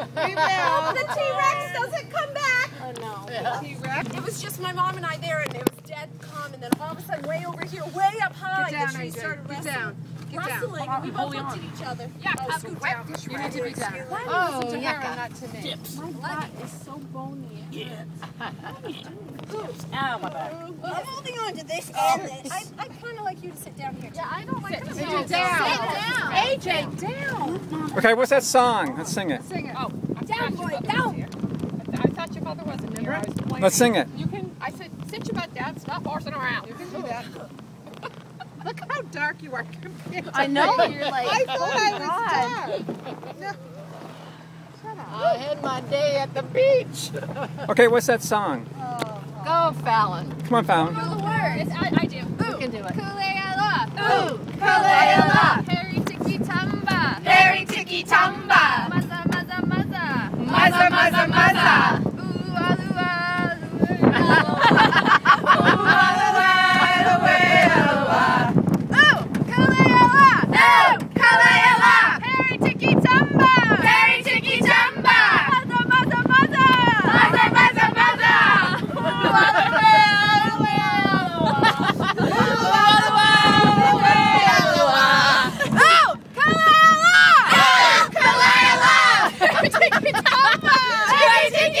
We will. The T-Rex doesn't come back. Oh no. T-Rex. It was just my mom and I there, and it was dead calm. And then all of a sudden, way over here, way up high, Get down, the trees AJ. started Get wrestling. down. Get down. Wrestling, and we both looked at each other. Yeah, oh, scoot down. You need to be down. Oh, to yucca. and not to me. My butt is so bony. Yeah. Ow, my back. Oh, I'm holding on to this oh. and this. I, I kind of like you to sit down here. Yeah, I don't like Sit to down. down. AJ, down. Okay, what's that song? Let's sing it. Sing it. Oh, I Down, boy, down. I thought your mother wasn't here. I was playing. Let's sing it. You can. I said, sit your butt down. Stop horsing around. You can do that. Look how dark you are compared to I know, me. you're like, I thought oh I God. was dark. No. I had my day at the beach. Okay, what's that song? Oh, Go, Fallon. Come on, Fallon. the words. I, I do. You can do it. Kuleala. Ooh, Kalayala. Harry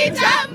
It's up.